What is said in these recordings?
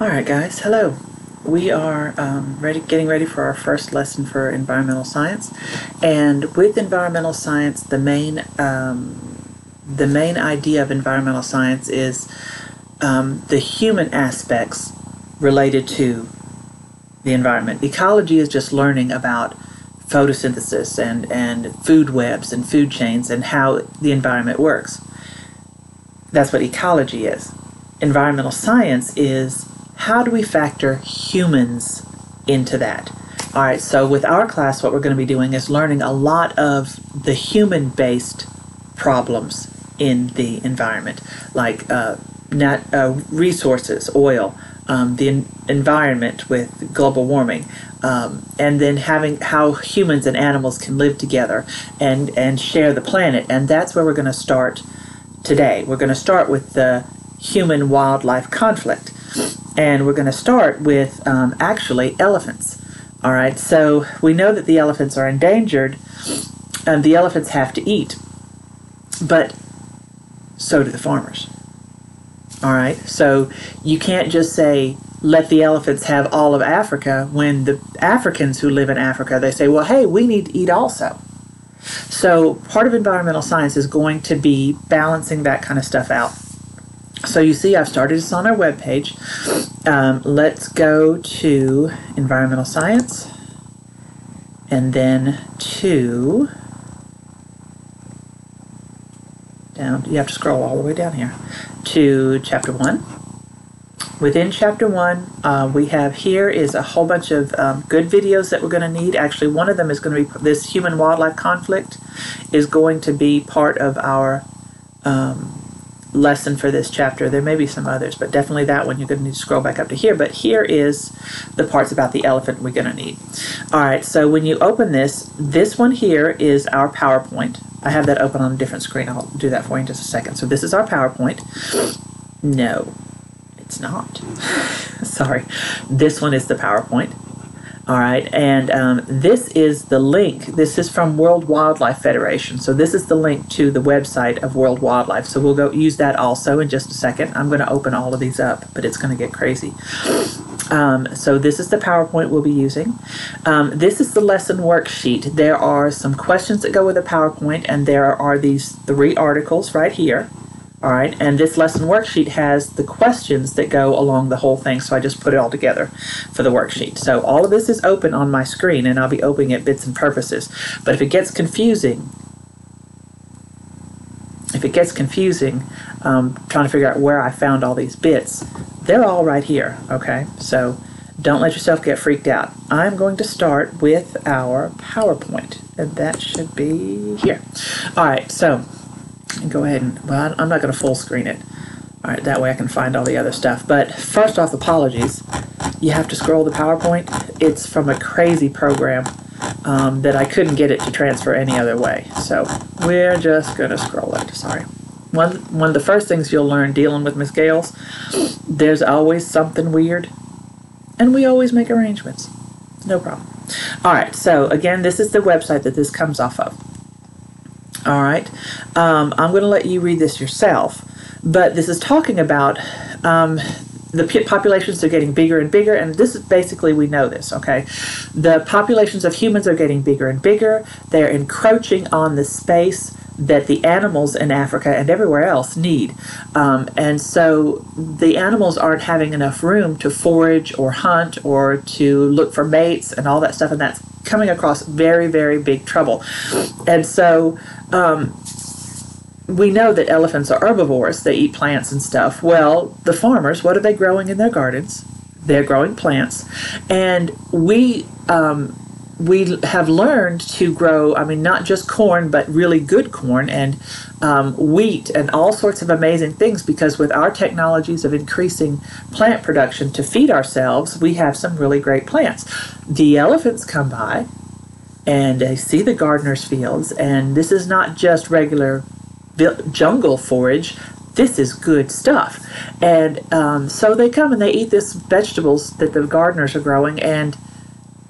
All right, guys. Hello. We are um, ready, getting ready for our first lesson for environmental science, and with environmental science, the main um, the main idea of environmental science is um, the human aspects related to the environment. Ecology is just learning about photosynthesis and, and food webs and food chains and how the environment works. That's what ecology is. Environmental science is how do we factor humans into that? All right, so with our class, what we're going to be doing is learning a lot of the human based problems in the environment, like uh, nat- uh, resources, oil, um, the en- environment with global warming, um, and then having how humans and animals can live together and, and share the planet. And that's where we're going to start today. We're going to start with the human wildlife conflict. And we're going to start with um, actually elephants. All right, so we know that the elephants are endangered and the elephants have to eat, but so do the farmers. All right, so you can't just say, let the elephants have all of Africa when the Africans who live in Africa, they say, well, hey, we need to eat also. So part of environmental science is going to be balancing that kind of stuff out. So you see, I've started this on our webpage. Um, let's go to environmental science and then to down, you have to scroll all the way down here to chapter one. Within chapter one, uh, we have here is a whole bunch of um, good videos that we're going to need. Actually, one of them is going to be this human wildlife conflict is going to be part of our um, lesson for this chapter. There may be some others, but definitely that one you're going to need to scroll back up to here. But here is the parts about the elephant we're going to need. All right, so when you open this, this one here is our PowerPoint. I have that open on a different screen. I'll do that for you in just a second. So this is our PowerPoint. No, it's not. Sorry. This one is the PowerPoint. All right, and um, this is the link. This is from World Wildlife Federation. So this is the link to the website of World Wildlife. So we'll go use that also in just a second. I'm going to open all of these up, but it's going to get crazy. Um, so this is the PowerPoint we'll be using. Um, this is the lesson worksheet. There are some questions that go with the PowerPoint, and there are these three articles right here. All right, and this lesson worksheet has the questions that go along the whole thing, so I just put it all together for the worksheet. So all of this is open on my screen, and I'll be opening it bits and purposes. But if it gets confusing, if it gets confusing, um, trying to figure out where I found all these bits, they're all right here, okay? So don't let yourself get freaked out. I'm going to start with our PowerPoint, and that should be here. All right, so go ahead and, well, I'm not going to full screen it. All right, that way I can find all the other stuff. But first off, apologies. You have to scroll the PowerPoint. It's from a crazy program um, that I couldn't get it to transfer any other way. So we're just going to scroll it. Sorry. One, one of the first things you'll learn dealing with Miss Gales, there's always something weird, and we always make arrangements. No problem. All right, so again, this is the website that this comes off of. All right. Um, I'm going to let you read this yourself, but this is talking about um, the populations are getting bigger and bigger, and this is basically we know this. Okay, the populations of humans are getting bigger and bigger. They're encroaching on the space that the animals in Africa and everywhere else need. Um, and so the animals aren't having enough room to forage or hunt or to look for mates and all that stuff, and that's coming across very, very big trouble. And so um, we know that elephants are herbivores, they eat plants and stuff. Well, the farmers, what are they growing in their gardens? They're growing plants. And we um, we have learned to grow, I mean, not just corn, but really good corn and um, wheat and all sorts of amazing things because with our technologies of increasing plant production to feed ourselves, we have some really great plants. The elephants come by and they see the gardener's fields, and this is not just regular jungle forage. This is good stuff. And um, so they come and they eat this vegetables that the gardeners are growing, and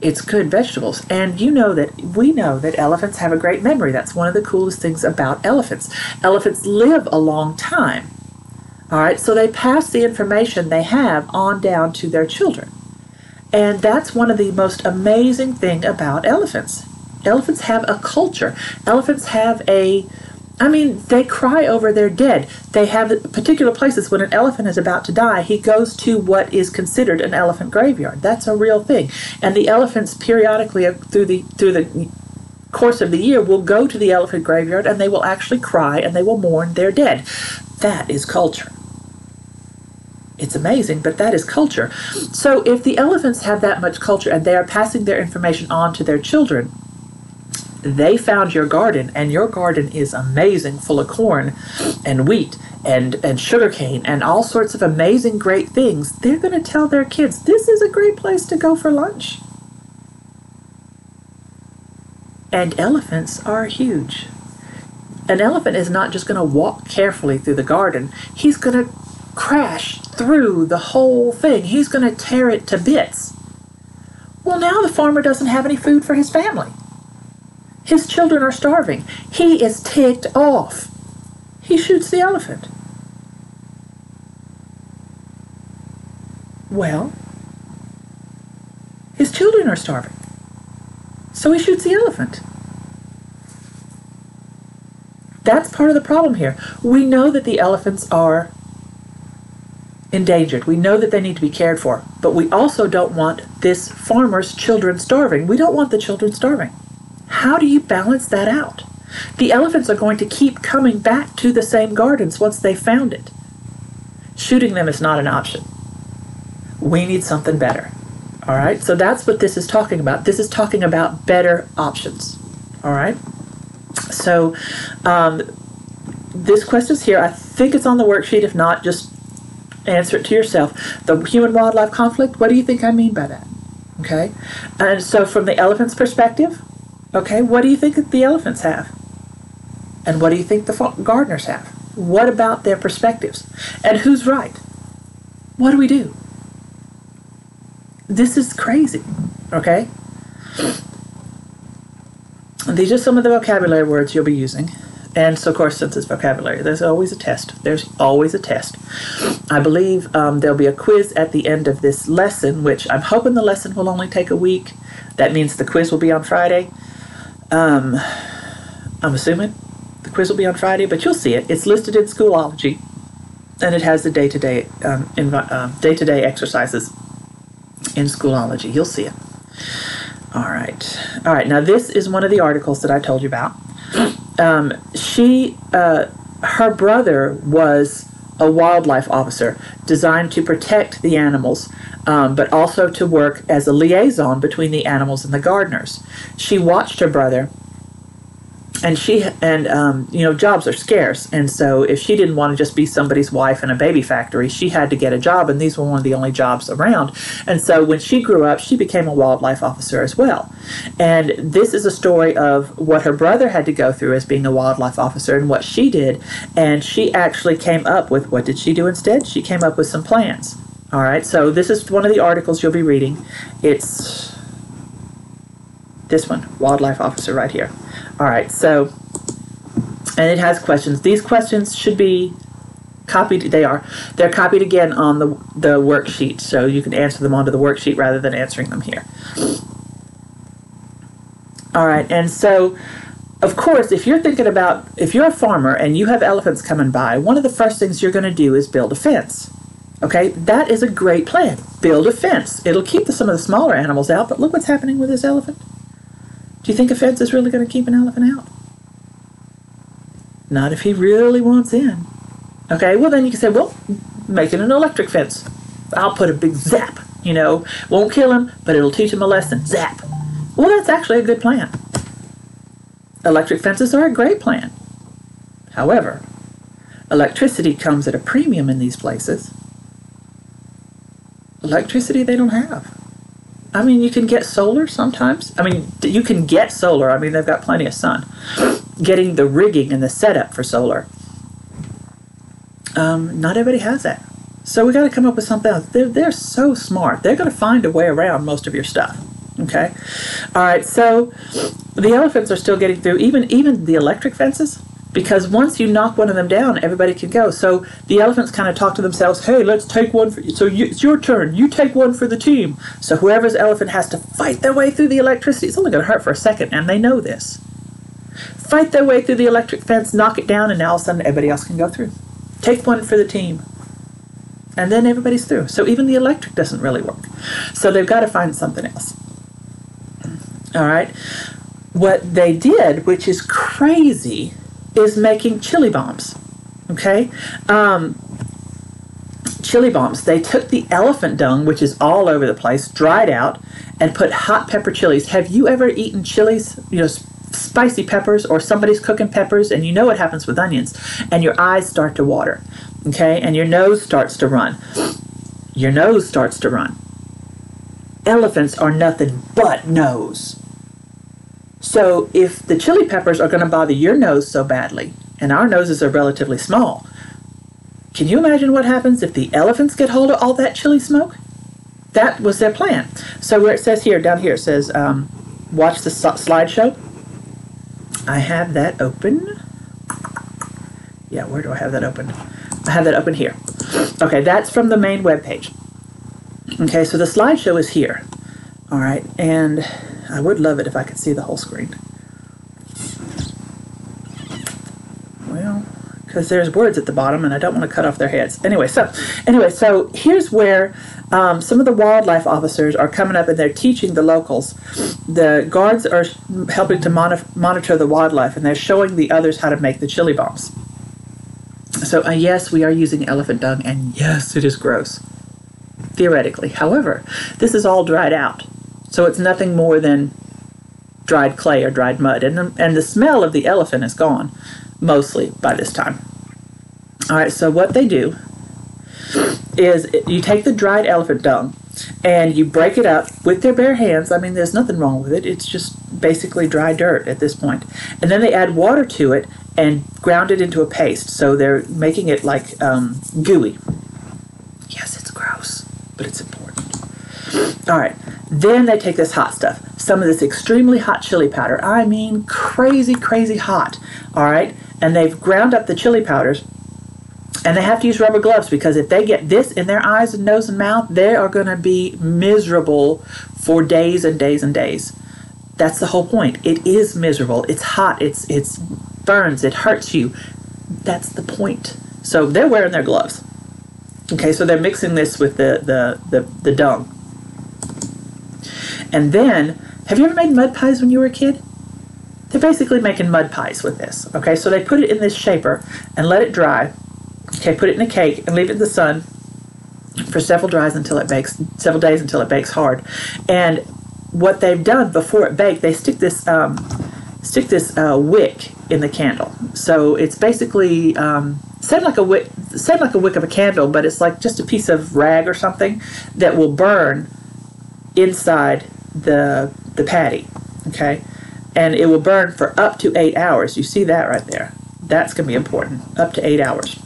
it's good vegetables. And you know that we know that elephants have a great memory. That's one of the coolest things about elephants. Elephants live a long time. All right, so they pass the information they have on down to their children. And that's one of the most amazing thing about elephants. Elephants have a culture. Elephants have a I mean, they cry over their dead. They have particular places when an elephant is about to die, he goes to what is considered an elephant graveyard. That's a real thing. And the elephants periodically uh, through the through the course of the year will go to the elephant graveyard and they will actually cry and they will mourn their dead. That is culture. It's amazing, but that is culture. So if the elephants have that much culture and they are passing their information on to their children, they found your garden and your garden is amazing full of corn and wheat and and sugarcane and all sorts of amazing great things. They're going to tell their kids this is a great place to go for lunch. And elephants are huge. An elephant is not just going to walk carefully through the garden. He's going to crash through the whole thing. He's going to tear it to bits. Well now the farmer doesn't have any food for his family his children are starving. He is ticked off. He shoots the elephant. Well, his children are starving. So he shoots the elephant. That's part of the problem here. We know that the elephants are endangered. We know that they need to be cared for, but we also don't want this farmer's children starving. We don't want the children starving. How do you balance that out? The elephants are going to keep coming back to the same gardens once they've found it. Shooting them is not an option. We need something better. All right, so that's what this is talking about. This is talking about better options. All right, so um, this question's here. I think it's on the worksheet. If not, just answer it to yourself. The human wildlife conflict, what do you think I mean by that? Okay, and so from the elephant's perspective, Okay, what do you think the elephants have? And what do you think the gardeners have? What about their perspectives? And who's right? What do we do? This is crazy, okay? These are some of the vocabulary words you'll be using. And so, of course, since it's vocabulary, there's always a test. There's always a test. I believe um, there'll be a quiz at the end of this lesson, which I'm hoping the lesson will only take a week. That means the quiz will be on Friday. Um, I'm assuming the quiz will be on Friday, but you'll see it. It's listed in Schoology, and it has the day-to-day um, inv- um, day-to-day exercises in Schoology. You'll see it. All right, all right. Now this is one of the articles that I told you about. Um, she, uh, her brother was a wildlife officer designed to protect the animals um, but also to work as a liaison between the animals and the gardeners. She watched her brother and she and um, you know jobs are scarce. And so if she didn't want to just be somebody's wife in a baby factory she had to get a job and these were one of the only jobs around. And so when she grew up she became a wildlife officer as well. And this is a story of what her brother had to go through as being a wildlife officer and what she did. And she actually came up with what did she do instead? She came up with some plans. All right, so this is one of the articles you'll be reading. It's this one, wildlife officer, right here. All right, so, and it has questions. These questions should be copied. They are. They're copied again on the, the worksheet, so you can answer them onto the worksheet rather than answering them here. All right, and so, of course, if you're thinking about, if you're a farmer and you have elephants coming by, one of the first things you're going to do is build a fence. Okay, that is a great plan. Build a fence. It'll keep the, some of the smaller animals out, but look what's happening with this elephant. Do you think a fence is really going to keep an elephant out? Not if he really wants in. Okay, well then you can say, well, make it an electric fence. I'll put a big zap, you know. Won't kill him, but it'll teach him a lesson. Zap. Well, that's actually a good plan. Electric fences are a great plan. However, electricity comes at a premium in these places electricity they don't have. I mean, you can get solar sometimes. I mean, you can get solar. I mean, they've got plenty of sun. Getting the rigging and the setup for solar. Um, not everybody has that. So we got to come up with something else. They're, they're so smart. They're going to find a way around most of your stuff. Okay? All right, so the elephants are still getting through. Even, even the electric fences, because once you knock one of them down, everybody can go. So the elephants kind of talk to themselves, hey, let's take one for you. So you, it's your turn. You take one for the team. So whoever's elephant has to fight their way through the electricity. It's only going to hurt for a second, and they know this. Fight their way through the electric fence, knock it down, and now all of a sudden everybody else can go through. Take one for the team. And then everybody's through. So even the electric doesn't really work. So they've got to find something else. All right. What they did, which is crazy, is making chili bombs. Okay? Um, chili bombs. They took the elephant dung, which is all over the place, dried out, and put hot pepper chilies. Have you ever eaten chilies, you know, spicy peppers, or somebody's cooking peppers, and you know what happens with onions, and your eyes start to water, okay, and your nose starts to run. Your nose starts to run. Elephants are nothing but nose. So if the chili peppers are going to bother your nose so badly, and our noses are relatively small, can you imagine what happens if the elephants get hold of all that chili smoke? That was their plan. So where it says here, down here, it says, um, watch the slideshow. I have that open. Yeah, where do I have that open? I have that open here. Okay, that's from the main web page. Okay, so the slideshow is here. All right, and I would love it if I could see the whole screen. Well, because there's words at the bottom and I don't want to cut off their heads. Anyway, so anyway, so here's where um, some of the wildlife officers are coming up and they're teaching the locals. The guards are helping to mon- monitor the wildlife and they're showing the others how to make the chili bombs. So uh, yes, we are using elephant dung and yes, it is gross. Theoretically. However, this is all dried out. So it's nothing more than dried clay or dried mud. And the, and the smell of the elephant is gone, mostly by this time. All right, so what they do is you take the dried elephant dung and you break it up with their bare hands. I mean, there's nothing wrong with it. It's just basically dry dirt at this point. And then they add water to it and ground it into a paste. So they're making it like um, gooey. Yes, it's gross, but it's important. All right. Then they take this hot stuff, some of this extremely hot chili powder. I mean, crazy, crazy hot. All right. And they've ground up the chili powders. And they have to use rubber gloves because if they get this in their eyes and nose and mouth, they are going to be miserable for days and days and days. That's the whole point. It is miserable. It's hot. It's it's burns. It hurts you. That's the point. So they're wearing their gloves. Okay, so they're mixing this with the the the, the dung. And then, have you ever made mud pies when you were a kid? They're basically making mud pies with this. Okay, so they put it in this shaper and let it dry. Okay, put it in a cake and leave it in the sun for several dries until it bakes, several days until it bakes hard. And what they've done before it baked, they stick this um, stick this uh, wick in the candle. So it's basically um, like a wick, same like a wick of a candle, but it's like just a piece of rag or something that will burn inside the the patty, okay, and it will burn for up to eight hours. You see that right there. That's going to be important. Up to eight hours.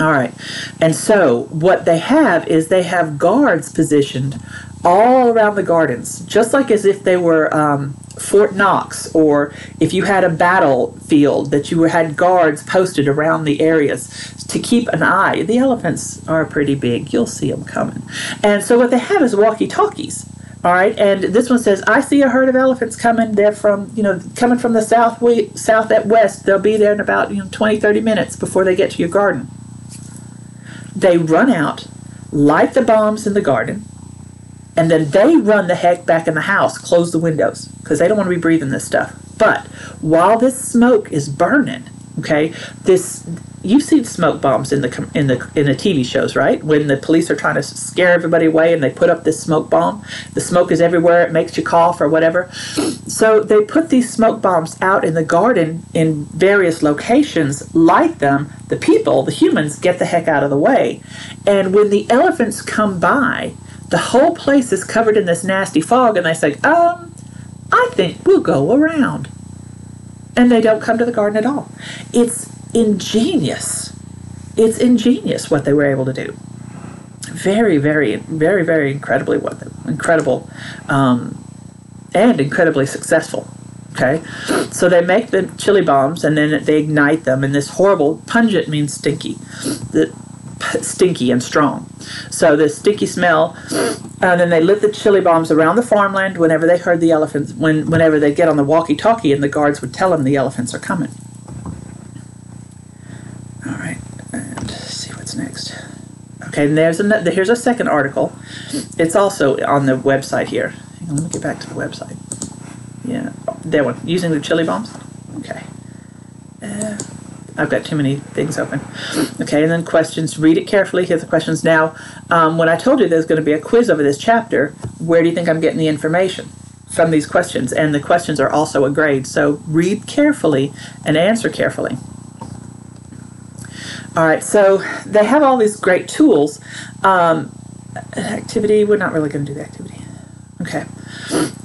All right, and so what they have is they have guards positioned all around the gardens, just like as if they were um, Fort Knox, or if you had a battlefield that you had guards posted around the areas to keep an eye. The elephants are pretty big; you'll see them coming. And so what they have is walkie-talkies. All right, and this one says, "I see a herd of elephants coming. They're from, you know, coming from the south, south at west. They'll be there in about, you know, 20, 30 minutes before they get to your garden." They run out, light the bombs in the garden, and then they run the heck back in the house, close the windows because they don't want to be breathing this stuff. But while this smoke is burning, okay, this you've seen smoke bombs in the in the in the TV shows, right? When the police are trying to scare everybody away and they put up this smoke bomb, the smoke is everywhere. It makes you cough or whatever. So they put these smoke bombs out in the garden in various locations, light them. The people, the humans, get the heck out of the way, and when the elephants come by the whole place is covered in this nasty fog, and they say, um, I think we'll go around. And they don't come to the garden at all. It's ingenious. It's ingenious what they were able to do. Very, very, very, very incredibly what incredible, um, and incredibly successful. Okay, so they make the chili bombs and then they ignite them, and this horrible pungent means stinky, the stinky and strong. So the sticky smell, and then they lit the chili bombs around the farmland whenever they heard the elephants. When whenever they get on the walkie-talkie, and the guards would tell them the elephants are coming. All right, and see what's next. Okay, and there's a here's a second article. It's also on the website here. On, let me get back to the website. Yeah, there one. Using the chili bombs. Okay. Uh, I've got too many things open. Okay, and then questions. Read it carefully. Here's the questions. Now, um, when I told you there's going to be a quiz over this chapter, where do you think I'm getting the information from these questions? And the questions are also a grade. So read carefully and answer carefully. All right, so they have all these great tools. Um, activity, we're not really going to do the activity. Okay.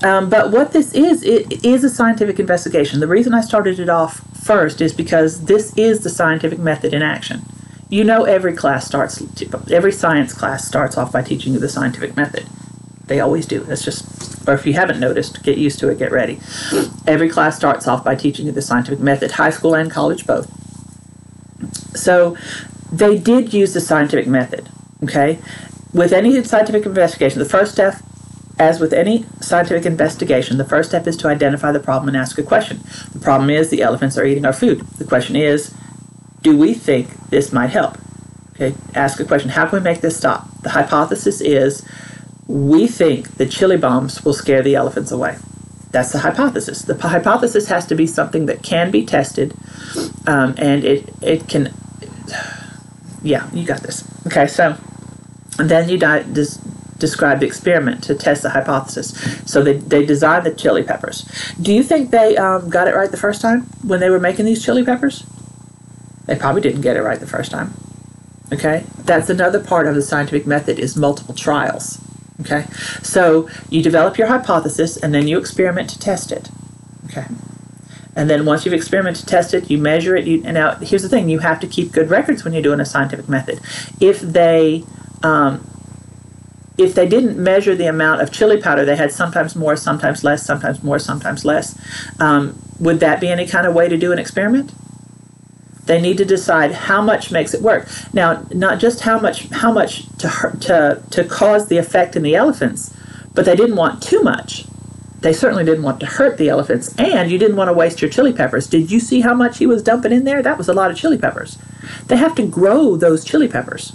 Um, but what this is, it is a scientific investigation. The reason I started it off first is because this is the scientific method in action. You know, every class starts, every science class starts off by teaching you the scientific method. They always do. That's just, or if you haven't noticed, get used to it, get ready. Every class starts off by teaching you the scientific method, high school and college both. So they did use the scientific method, okay? With any scientific investigation, the first step as with any scientific investigation, the first step is to identify the problem and ask a question. The problem is the elephants are eating our food. The question is, do we think this might help? Okay, ask a question. How can we make this stop? The hypothesis is we think the chili bombs will scare the elephants away. That's the hypothesis. The hypothesis has to be something that can be tested, um, and it it can. Yeah, you got this. Okay, so then you di- just describe the experiment to test the hypothesis. So they, they designed the chili peppers. Do you think they um, got it right the first time when they were making these chili peppers? They probably didn't get it right the first time. Okay? That's another part of the scientific method is multiple trials. Okay? So you develop your hypothesis and then you experiment to test it. Okay? And then once you've experimented, tested, you measure it. You, and now here's the thing: you have to keep good records when you're doing a scientific method. If they um, if they didn't measure the amount of chili powder they had, sometimes more, sometimes less, sometimes more, sometimes less, um, would that be any kind of way to do an experiment? They need to decide how much makes it work. Now, not just how much how much to hurt, to to cause the effect in the elephants, but they didn't want too much. They certainly didn't want to hurt the elephants, and you didn't want to waste your chili peppers. Did you see how much he was dumping in there? That was a lot of chili peppers. They have to grow those chili peppers.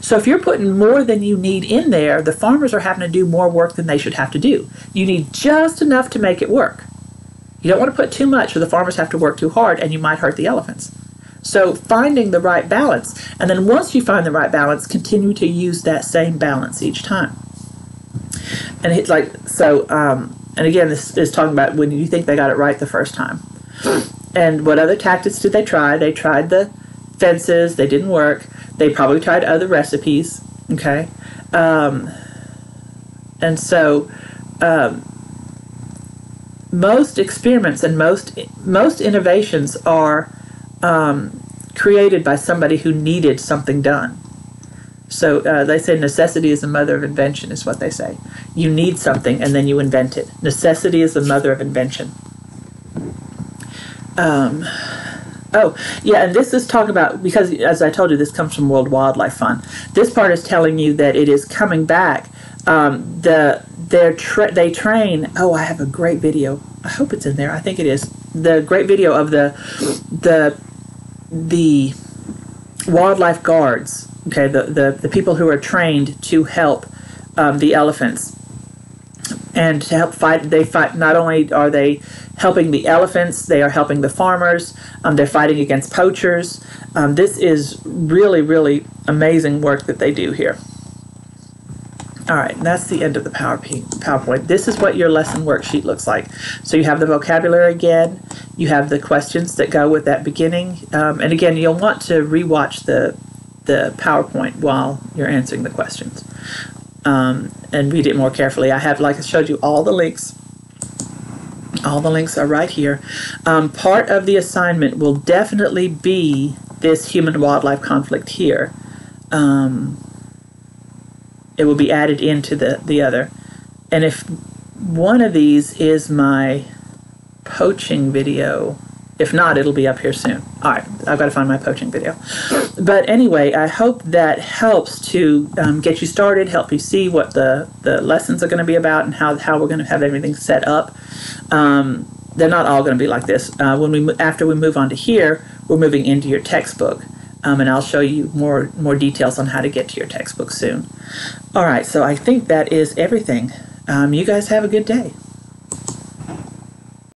So if you're putting more than you need in there, the farmers are having to do more work than they should have to do. You need just enough to make it work. You don't want to put too much or the farmers have to work too hard and you might hurt the elephants. So finding the right balance, and then once you find the right balance, continue to use that same balance each time. And it's like so. Um, and again, this is talking about when you think they got it right the first time. And what other tactics did they try? They tried the fences. They didn't work. They probably tried other recipes, okay? Um, and so um, most experiments and most most innovations are um, created by somebody who needed something done. So uh, they say necessity is the mother of invention, is what they say. You need something and then you invent it. Necessity is the mother of invention. Um, Oh, yeah, and this is talk about because as I told you, this comes from World Wildlife Fund. This part is telling you that it is coming back. Um, the they tra- they train. Oh, I have a great video. I hope it's in there. I think it is the great video of the the the wildlife guards. Okay, the the, the people who are trained to help um, the elephants and to help fight. They fight. Not only are they helping the elephants, they are helping the farmers, um, they're fighting against poachers. Um, this is really, really amazing work that they do here. All right, that's the end of the PowerPoint. This is what your lesson worksheet looks like. So you have the vocabulary again, you have the questions that go with that beginning, um, and again, you'll want to rewatch the the PowerPoint while you're answering the questions um, and read it more carefully. I have, like I showed you, all the links all the links are right here. Um, part of the assignment will definitely be this human wildlife conflict here. Um, it will be added into the, the other. And if one of these is my poaching video. If not, it'll be up here soon. All right, I've got to find my poaching video. But anyway, I hope that helps to um, get you started, help you see what the, the lessons are going to be about and how, how we're going to have everything set up. Um, they're not all going to be like this. Uh, when we after we move on to here, we're moving into your textbook, um, and I'll show you more more details on how to get to your textbook soon. All right, so I think that is everything. Um, you guys have a good day.